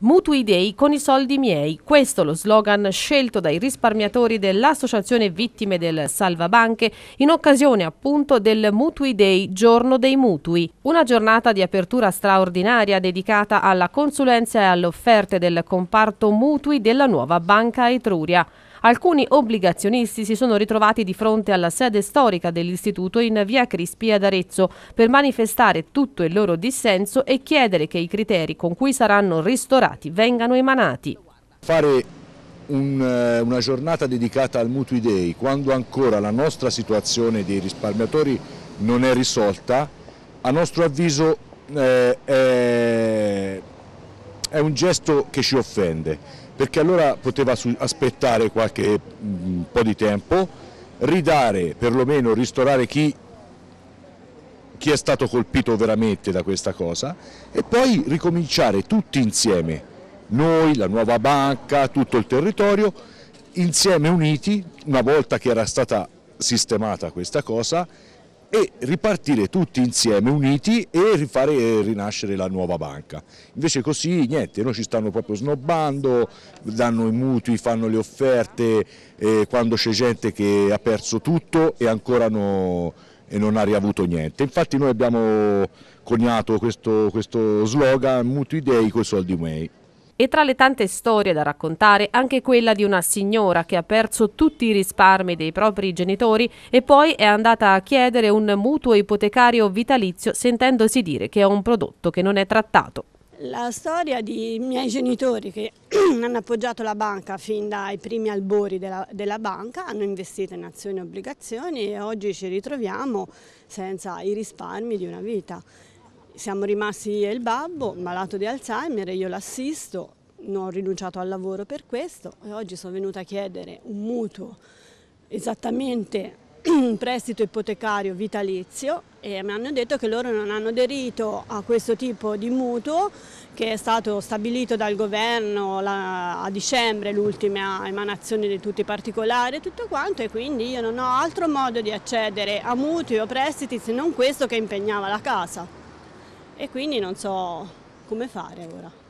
Mutui Day con i soldi miei. Questo lo slogan scelto dai risparmiatori dell'Associazione Vittime del Salvabanche in occasione appunto del Mutui Day, giorno dei mutui. Una giornata di apertura straordinaria dedicata alla consulenza e alle offerte del comparto mutui della nuova Banca Etruria. Alcuni obbligazionisti si sono ritrovati di fronte alla sede storica dell'istituto in via Crispi ad Arezzo per manifestare tutto il loro dissenso e chiedere che i criteri con cui saranno ristorati vengano emanati. Fare un, eh, una giornata dedicata al Mutui Day quando ancora la nostra situazione dei risparmiatori non è risolta, a nostro avviso eh, è, è un gesto che ci offende perché allora poteva aspettare qualche un po' di tempo, ridare, perlomeno ristorare chi, chi è stato colpito veramente da questa cosa e poi ricominciare tutti insieme, noi, la nuova banca, tutto il territorio, insieme uniti, una volta che era stata sistemata questa cosa, e ripartire tutti insieme uniti e rifare rinascere la nuova banca. Invece così niente, noi ci stanno proprio snobbando, danno i mutui, fanno le offerte eh, quando c'è gente che ha perso tutto e ancora no, e non ha riavuto niente. Infatti noi abbiamo coniato questo, questo slogan Mutui Dei con i soldi miei. E tra le tante storie da raccontare anche quella di una signora che ha perso tutti i risparmi dei propri genitori e poi è andata a chiedere un mutuo ipotecario vitalizio sentendosi dire che è un prodotto che non è trattato. La storia di miei genitori che hanno appoggiato la banca fin dai primi albori della, della, banca, hanno investito in azioni e obbligazioni e oggi ci ritroviamo senza i risparmi di una vita. Siamo rimasti io e il babbo, malato di Alzheimer, io l'assisto, non ho rinunciato al lavoro per questo e oggi sono venuta a chiedere un mutuo esattamente un prestito ipotecario vitalizio e mi hanno detto che loro non hanno aderito a questo tipo di mutuo che è stato stabilito dal governo a dicembre, l'ultima emanazione di tutti i particolari e tutto quanto e quindi io non ho altro modo di accedere a mutui o prestiti se non questo che impegnava la casa e quindi non so come fare ora.